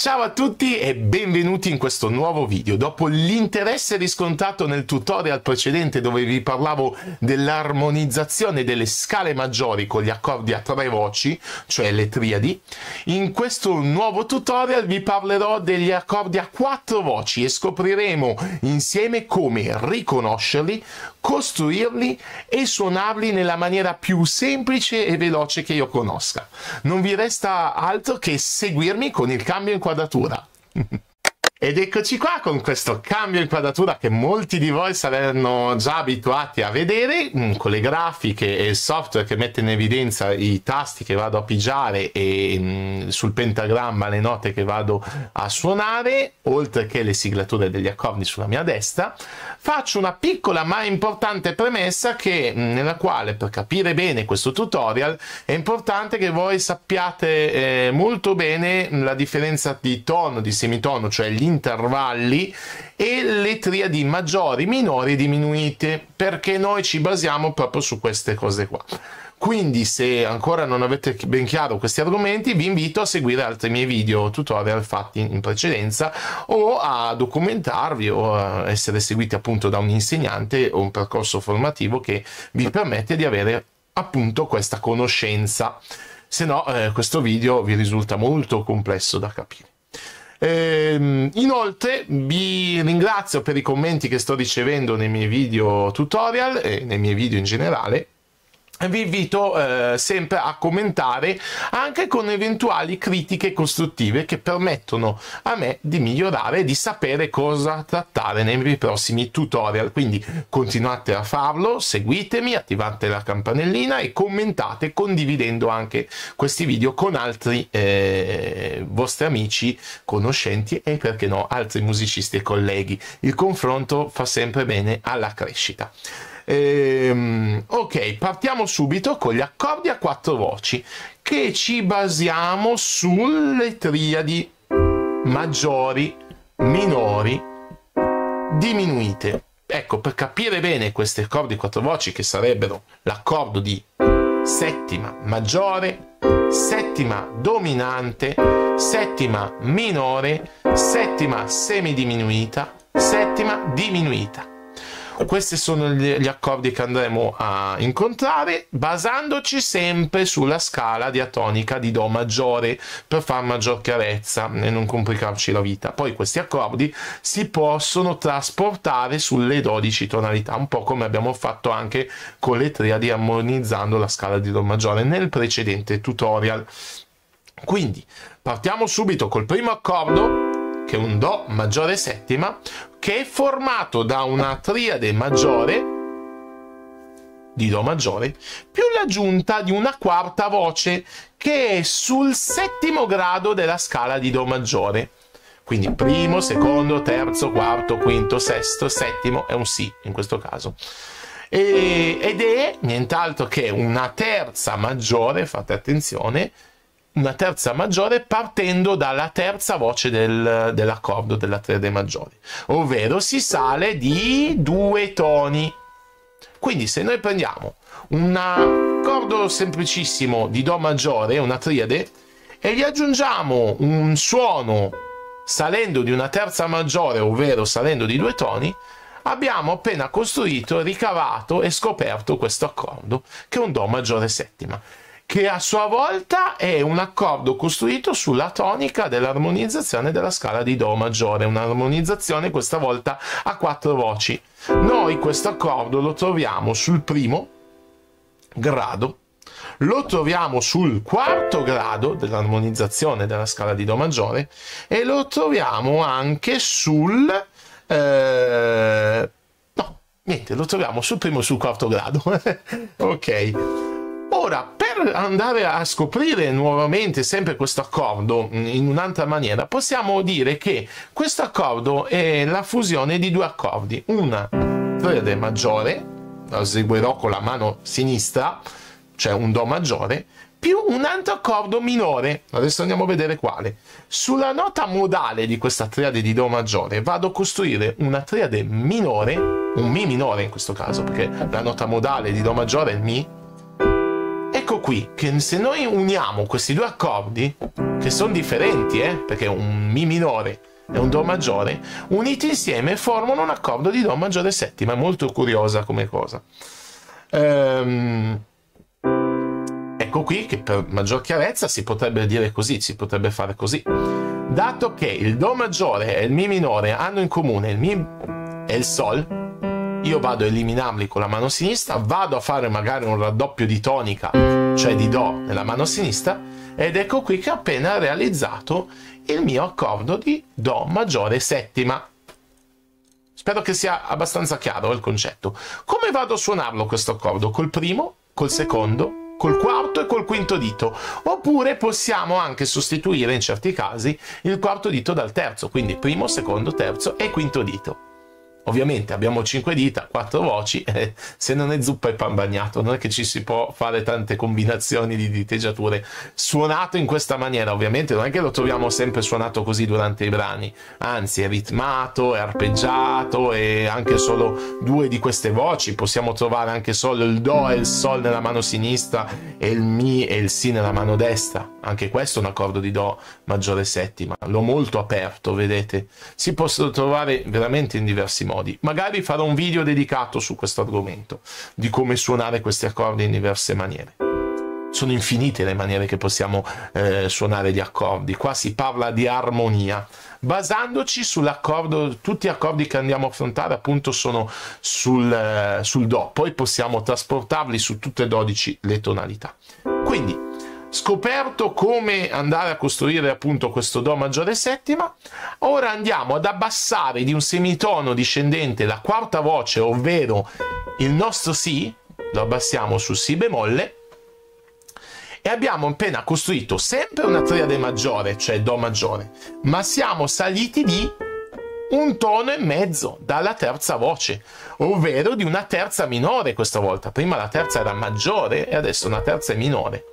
Ciao a tutti e benvenuti in questo nuovo video. Dopo l'interesse riscontrato nel tutorial precedente dove vi parlavo dell'armonizzazione delle scale maggiori con gli accordi a tre voci, cioè le triadi, in questo nuovo tutorial vi parlerò degli accordi a quattro voci e scopriremo insieme come riconoscerli, costruirli e suonarli nella maniera più semplice e veloce che io conosca. Non vi resta altro che seguirmi con il cambio in inquadratura. Ed eccoci qua con questo cambio inquadratura che molti di voi saranno già abituati a vedere, mm, con le grafiche e il software che mette in evidenza i tasti che vado a pigiare e mm, sul pentagramma le note che vado a suonare, oltre che le siglature degli accordi sulla mia destra. Faccio una piccola ma importante premessa che, mm, nella quale per capire bene questo tutorial è importante che voi sappiate eh, molto bene la differenza di tono, di semitono, cioè gli intervalli e le triadi maggiori, minori e diminuite, perché noi ci basiamo proprio su queste cose qua. Quindi se ancora non avete ben chiaro questi argomenti vi invito a seguire altri miei video tutorial fatti in precedenza o a documentarvi o a essere seguiti appunto da un insegnante o un percorso formativo che vi permette di avere appunto questa conoscenza. Se no eh, questo video vi risulta molto complesso da capire. Ehm, inoltre vi ringrazio per i commenti che sto ricevendo nei miei video tutorial e nei miei video in generale vi invito eh, sempre a commentare anche con eventuali critiche costruttive che permettono a me di migliorare e di sapere cosa trattare nei miei prossimi tutorial. Quindi continuate a farlo seguitemi attivate la campanellina e commentate condividendo anche questi video con altri eh, vostri amici conoscenti e perché no altri musicisti e colleghi. Il confronto fa sempre bene alla crescita Ehm, ok, partiamo subito con gli accordi a quattro voci che ci basiamo sulle triadi maggiori, minori, diminuite. Ecco, per capire bene questi accordi a quattro voci che sarebbero l'accordo di settima maggiore, settima dominante, settima minore, settima semidiminuita, settima diminuita. Questi sono gli accordi che andremo a incontrare basandoci sempre sulla scala diatonica di Do maggiore per far maggior chiarezza e non complicarci la vita. Poi questi accordi si possono trasportare sulle 12 tonalità, un po' come abbiamo fatto anche con le triadi armonizzando la scala di Do maggiore nel precedente tutorial. Quindi partiamo subito col primo accordo che è un Do maggiore settima, che è formato da una triade maggiore di Do maggiore più l'aggiunta di una quarta voce che è sul settimo grado della scala di Do maggiore. Quindi primo, secondo, terzo, quarto, quinto, sesto, settimo è un Si in questo caso. E, ed è nient'altro che una terza maggiore, fate attenzione, una terza maggiore partendo dalla terza voce del, dell'accordo della triade maggiore, ovvero si sale di due toni. Quindi se noi prendiamo un accordo semplicissimo di Do maggiore, una triade, e gli aggiungiamo un suono salendo di una terza maggiore, ovvero salendo di due toni, abbiamo appena costruito, ricavato e scoperto questo accordo, che è un Do maggiore settima che a sua volta è un accordo costruito sulla tonica dell'armonizzazione della scala di Do maggiore, un'armonizzazione questa volta a quattro voci. Noi questo accordo lo troviamo sul primo grado, lo troviamo sul quarto grado dell'armonizzazione della scala di Do maggiore e lo troviamo anche sul... Eh, no, niente, lo troviamo sul primo e sul quarto grado. ok. Ora, per andare a scoprire nuovamente sempre questo accordo in un'altra maniera, possiamo dire che questo accordo è la fusione di due accordi, una triade maggiore, la eseguirò con la mano sinistra, cioè un Do maggiore, più un altro accordo minore. Adesso andiamo a vedere quale. Sulla nota modale di questa triade di Do maggiore vado a costruire una triade minore, un Mi minore in questo caso, perché la nota modale di Do maggiore è il Mi, qui che se noi uniamo questi due accordi, che sono differenti, eh, perché un Mi minore e un Do maggiore, uniti insieme formano un accordo di Do maggiore settima, molto curiosa come cosa. Ehm, ecco qui che per maggior chiarezza si potrebbe dire così, si potrebbe fare così. Dato che il Do maggiore e il Mi minore hanno in comune il Mi e il Sol, io vado a eliminarli con la mano sinistra, vado a fare magari un raddoppio di tonica, cioè di Do nella mano sinistra, ed ecco qui che ho appena realizzato il mio accordo di Do maggiore settima. Spero che sia abbastanza chiaro il concetto. Come vado a suonarlo questo accordo? Col primo, col secondo, col quarto e col quinto dito. Oppure possiamo anche sostituire in certi casi il quarto dito dal terzo, quindi primo, secondo, terzo e quinto dito. Ovviamente abbiamo 5 dita, 4 voci, eh, se non è zuppa è pan bagnato, non è che ci si può fare tante combinazioni di diteggiature. Suonato in questa maniera, ovviamente non è che lo troviamo sempre suonato così durante i brani, anzi è ritmato, è arpeggiato e anche solo due di queste voci, possiamo trovare anche solo il Do e il Sol nella mano sinistra e il Mi e il Si nella mano destra, anche questo è un accordo di Do maggiore settima, l'ho molto aperto, vedete, si possono trovare veramente in diversi modi. Magari farò un video dedicato su questo argomento, di come suonare questi accordi in diverse maniere. Sono infinite le maniere che possiamo eh, suonare gli accordi. Qua si parla di armonia, basandoci sull'accordo, tutti gli accordi che andiamo a affrontare appunto sono sul, eh, sul Do, poi possiamo trasportarli su tutte e 12 le tonalità. Quindi Scoperto come andare a costruire appunto questo Do maggiore settima, ora andiamo ad abbassare di un semitono discendente la quarta voce, ovvero il nostro Si, lo abbassiamo su Si bemolle, e abbiamo appena costruito sempre una triade maggiore, cioè Do maggiore, ma siamo saliti di un tono e mezzo dalla terza voce, ovvero di una terza minore questa volta. Prima la terza era maggiore e adesso una terza è minore.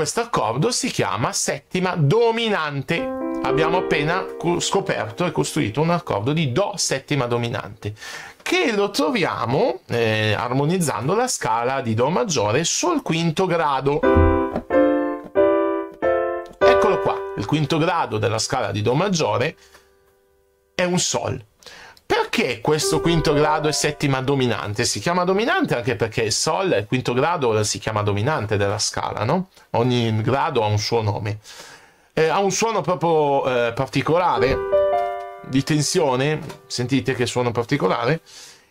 Questo accordo si chiama settima dominante. Abbiamo appena scoperto e costruito un accordo di Do settima dominante che lo troviamo eh, armonizzando la scala di Do maggiore sul quinto grado. Eccolo qua, il quinto grado della scala di Do maggiore è un Sol. Perché questo quinto grado è settima dominante? Si chiama dominante anche perché il Sol, il quinto grado, si chiama dominante della scala, no? Ogni grado ha un suo nome. Eh, ha un suono proprio eh, particolare, di tensione, sentite che suono particolare?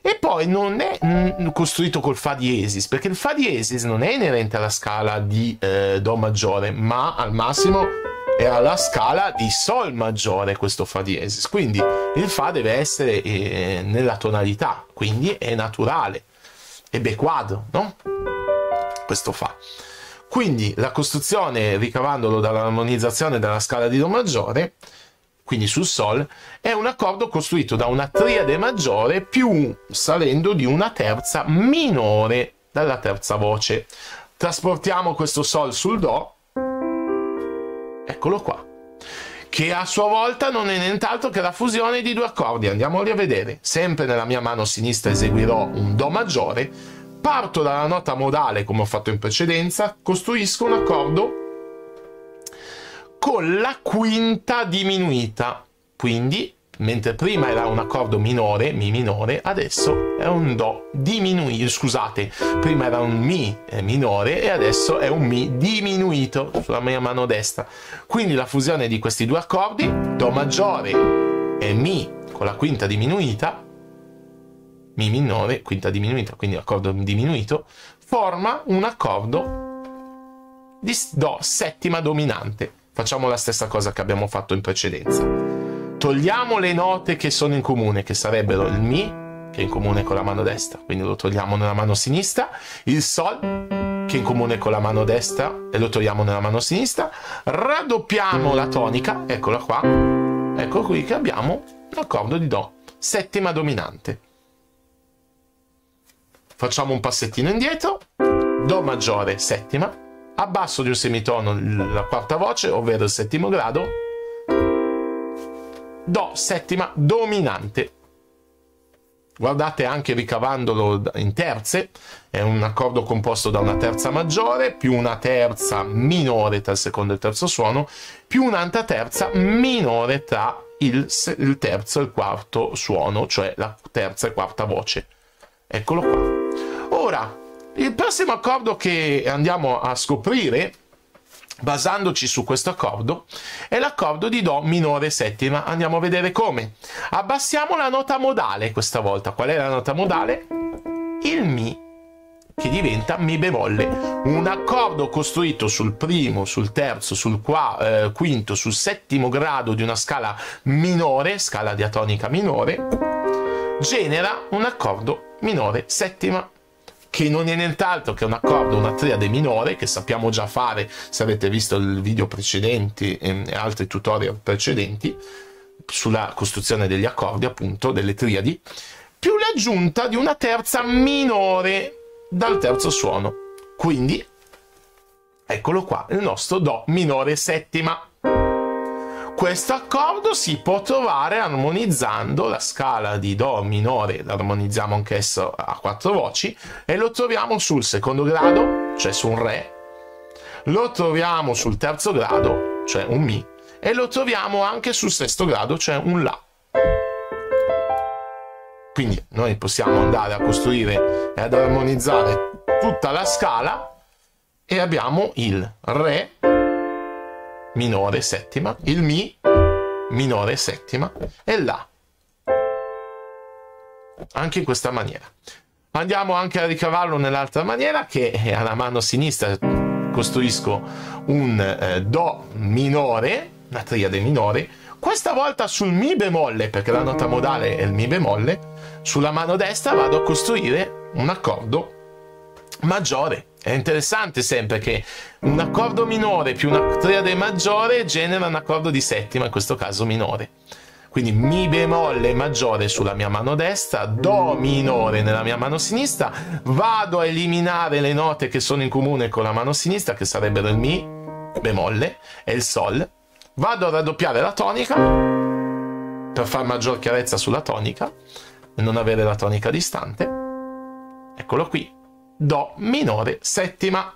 E poi non è mm, costruito col Fa diesis, perché il Fa diesis non è inerente alla scala di eh, Do maggiore, ma al massimo è alla scala di Sol maggiore questo Fa diesis, quindi il Fa deve essere eh, nella tonalità, quindi è naturale, è B quadro, no? Questo Fa. Quindi la costruzione, ricavandolo dall'armonizzazione della scala di Do maggiore, quindi sul Sol, è un accordo costruito da una triade maggiore più salendo di una terza minore dalla terza voce. Trasportiamo questo Sol sul Do Eccolo qua. Che a sua volta non è nient'altro che la fusione di due accordi. Andiamoli a vedere. Sempre nella mia mano sinistra eseguirò un Do maggiore. Parto dalla nota modale come ho fatto in precedenza. Costruisco un accordo con la quinta diminuita. Quindi mentre prima era un accordo minore, Mi minore, adesso è un Do diminuito, scusate, prima era un Mi eh, minore e adesso è un Mi diminuito sulla mia mano destra. Quindi la fusione di questi due accordi, Do maggiore e Mi con la quinta diminuita, Mi minore, quinta diminuita, quindi accordo diminuito, forma un accordo di Do settima dominante. Facciamo la stessa cosa che abbiamo fatto in precedenza togliamo le note che sono in comune, che sarebbero il Mi, che è in comune con la mano destra, quindi lo togliamo nella mano sinistra, il Sol, che è in comune con la mano destra e lo togliamo nella mano sinistra, raddoppiamo la tonica, eccola qua, ecco qui che abbiamo l'accordo di Do, settima dominante. Facciamo un passettino indietro, Do maggiore, settima, abbasso di un semitono la quarta voce, ovvero il settimo grado, Do settima dominante. guardate anche ricavandolo in terze, è un accordo composto da una terza maggiore più una terza minore tra il secondo e il terzo suono, più un'altra terza minore tra il, il terzo e il quarto suono, cioè la terza e quarta voce. Eccolo qua. Ora, il prossimo accordo che andiamo a scoprire basandoci su questo accordo, è l'accordo di Do minore settima. Andiamo a vedere come. Abbassiamo la nota modale questa volta. Qual è la nota modale? Il Mi che diventa Mi bemolle. Un accordo costruito sul primo, sul terzo, sul qua, eh, quinto, sul settimo grado di una scala minore, scala diatonica minore, genera un accordo minore settima che non è nient'altro che un accordo, una triade minore, che sappiamo già fare se avete visto il video precedenti e altri tutorial precedenti sulla costruzione degli accordi, appunto, delle triadi, più l'aggiunta di una terza minore dal terzo suono. Quindi, eccolo qua, il nostro Do minore settima. Questo accordo si può trovare armonizzando la scala di Do minore, l'armonizziamo anch'esso a quattro voci, e lo troviamo sul secondo grado, cioè su un Re, lo troviamo sul terzo grado, cioè un Mi, e lo troviamo anche sul sesto grado, cioè un La. Quindi noi possiamo andare a costruire e ad armonizzare tutta la scala e abbiamo il Re minore settima, il Mi minore settima e La. Anche in questa maniera. Andiamo anche a ricavarlo nell'altra maniera che alla mano sinistra costruisco un eh, Do minore, una triade minore, questa volta sul Mi bemolle, perché la nota modale è il Mi bemolle, sulla mano destra vado a costruire un accordo maggiore. È interessante sempre che un accordo minore più una triade maggiore genera un accordo di settima, in questo caso minore. Quindi Mi bemolle maggiore sulla mia mano destra, Do minore nella mia mano sinistra, vado a eliminare le note che sono in comune con la mano sinistra, che sarebbero il Mi bemolle e il Sol, vado a raddoppiare la tonica per far maggior chiarezza sulla tonica e non avere la tonica distante. Eccolo qui, Do minore settima.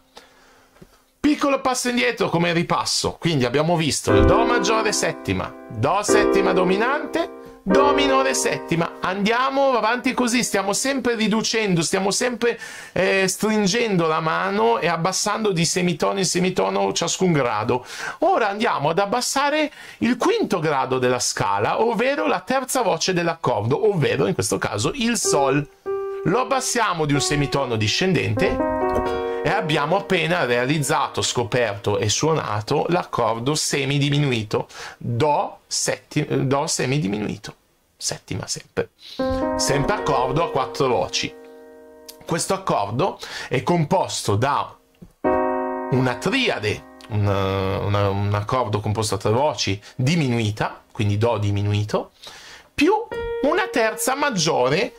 Piccolo passo indietro come ripasso, quindi abbiamo visto il Do maggiore settima, Do settima dominante, Do minore settima. Andiamo avanti così, stiamo sempre riducendo, stiamo sempre eh, stringendo la mano e abbassando di semitono in semitono ciascun grado. Ora andiamo ad abbassare il quinto grado della scala, ovvero la terza voce dell'accordo, ovvero in questo caso il Sol lo abbassiamo di un semitono discendente e abbiamo appena realizzato, scoperto e suonato l'accordo semidiminuito. Do, setti, do semidiminuito, settima sempre, sempre accordo a quattro voci. Questo accordo è composto da una triade, un, una, un accordo composto a tre voci diminuita, quindi Do diminuito, più una terza maggiore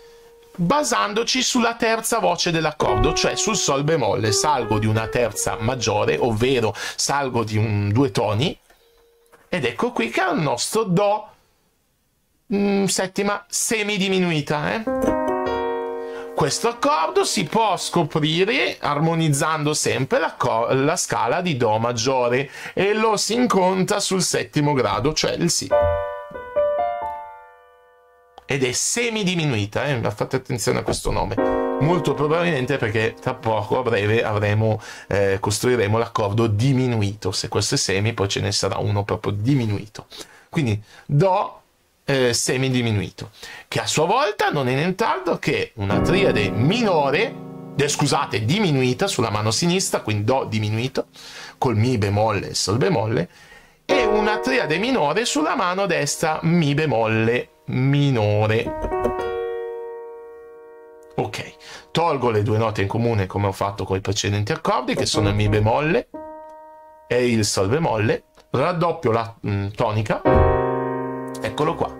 basandoci sulla terza voce dell'accordo, cioè sul Sol bemolle. Salgo di una terza maggiore, ovvero salgo di un, due toni, ed ecco qui che è il nostro Do mh, mm, settima semidiminuita. Eh? Questo accordo si può scoprire armonizzando sempre la, la scala di Do maggiore e lo si incontra sul settimo grado, cioè il Si ed è semidiminuita, eh? fate attenzione a questo nome, molto probabilmente perché tra poco a breve avremo, eh, costruiremo l'accordo diminuito, se questo è semi poi ce ne sarà uno proprio diminuito, quindi Do eh, semidiminuito, che a sua volta non è nient'altro che una triade minore, eh, scusate, diminuita sulla mano sinistra, quindi Do diminuito, col Mi bemolle e Sol bemolle, e una triade minore sulla mano destra, Mi bemolle minore. Ok, tolgo le due note in comune come ho fatto con i precedenti accordi, che sono il Mi bemolle e il Sol bemolle, raddoppio la mh, mm, tonica, eccolo qua,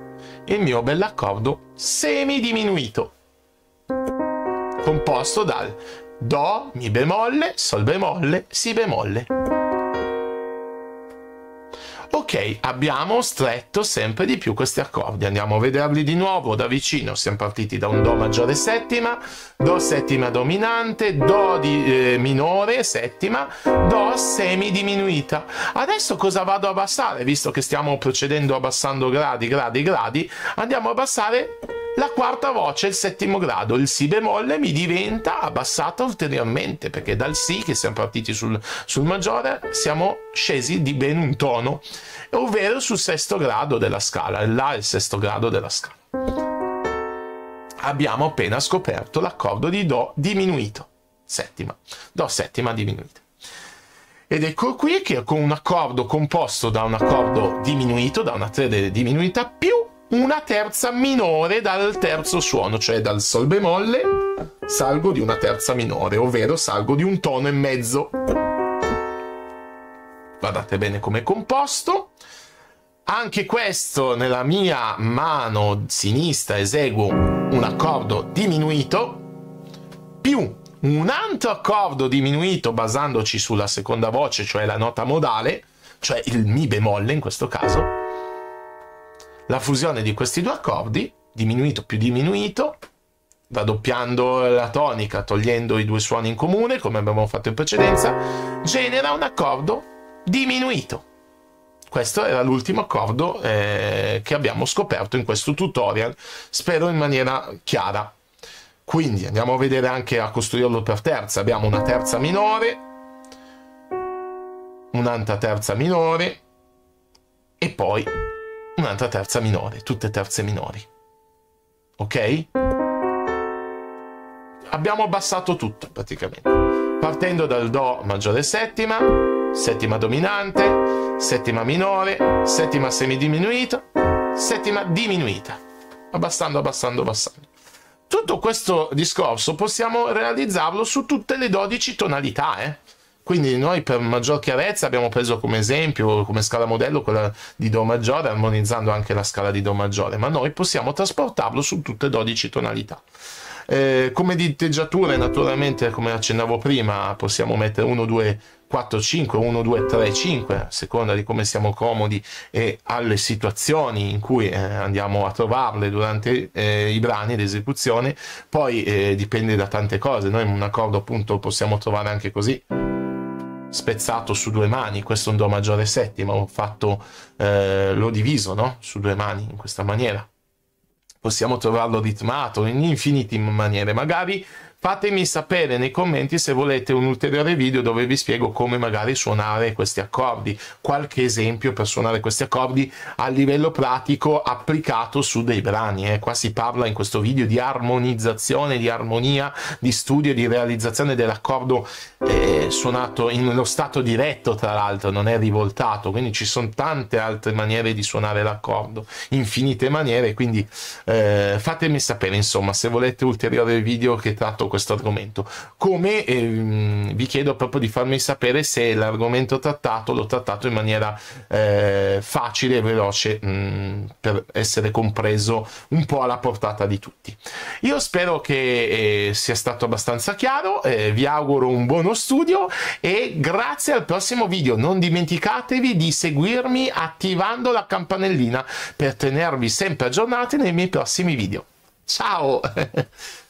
il mio bell'accordo semidiminuito, composto dal Do, Mi bemolle, Sol bemolle, Si bemolle. Ok, abbiamo stretto sempre di più questi accordi. Andiamo a vederli di nuovo da vicino. Siamo partiti da un Do maggiore settima, Do settima dominante, Do di, eh, minore settima, Do semidiminuita. Adesso cosa vado a abbassare? Visto che stiamo procedendo abbassando gradi, gradi, gradi, andiamo a abbassare la quarta voce, il settimo grado, il Si bemolle mi diventa abbassata ulteriormente perché dal Si che siamo partiti sul, sul maggiore siamo scesi di ben un tono, ovvero sul sesto grado della scala, La è il sesto grado della scala. Abbiamo appena scoperto l'accordo di Do diminuito, settima, Do settima diminuita. Ed ecco qui che con un accordo composto da un accordo diminuito, da una trade diminuita, più una terza minore dal terzo suono, cioè dal sol bemolle salgo di una terza minore, ovvero salgo di un tono e mezzo. Guardate bene come è composto. Anche questo nella mia mano sinistra eseguo un accordo diminuito più un altro accordo diminuito basandoci sulla seconda voce, cioè la nota modale, cioè il mi bemolle in questo caso, la fusione di questi due accordi, diminuito più diminuito, raddoppiando la tonica, togliendo i due suoni in comune, come abbiamo fatto in precedenza, genera un accordo diminuito. Questo era l'ultimo accordo eh, che abbiamo scoperto in questo tutorial, spero in maniera chiara. Quindi andiamo a vedere anche a costruirlo per terza. Abbiamo una terza minore, un'altra terza minore e poi un'altra terza minore, tutte terze minori. Ok? Abbiamo abbassato tutto praticamente. Partendo dal Do maggiore settima, settima dominante, settima minore, settima semidiminuita, settima diminuita. Abbassando, abbassando, abbassando. Tutto questo discorso possiamo realizzarlo su tutte le 12 tonalità, eh? Quindi noi per maggior chiarezza abbiamo preso come esempio, come scala modello, quella di Do maggiore, armonizzando anche la scala di Do maggiore, ma noi possiamo trasportarlo su tutte e 12 tonalità. Eh, come diteggiature, naturalmente, come accennavo prima, possiamo mettere 1, 2, 4, 5, 1, 2, 3, 5, a seconda di come siamo comodi e alle situazioni in cui eh, andiamo a trovarle durante eh, i brani d'esecuzione. Poi eh, dipende da tante cose, noi un accordo appunto possiamo trovare anche così spezzato su due mani, questo è un Do maggiore settima, ho fatto, eh, l'ho diviso no? su due mani in questa maniera. Possiamo trovarlo ritmato in infinite maniere, magari Fatemi sapere nei commenti se volete un ulteriore video dove vi spiego come magari suonare questi accordi, qualche esempio per suonare questi accordi a livello pratico applicato su dei brani. Eh. Qua si parla in questo video di armonizzazione, di armonia, di studio, di realizzazione dell'accordo eh, suonato in lo stato diretto tra l'altro, non è rivoltato, quindi ci sono tante altre maniere di suonare l'accordo, infinite maniere, quindi eh, fatemi sapere insomma se volete ulteriori video che tratto questo argomento. Come ehm, vi chiedo proprio di farmi sapere se l'argomento trattato l'ho trattato in maniera eh, facile e veloce mh, mm, per essere compreso un po' alla portata di tutti. Io spero che eh, sia stato abbastanza chiaro, eh, vi auguro un buono studio e grazie al prossimo video. Non dimenticatevi di seguirmi attivando la campanellina per tenervi sempre aggiornati nei miei prossimi video. Ciao!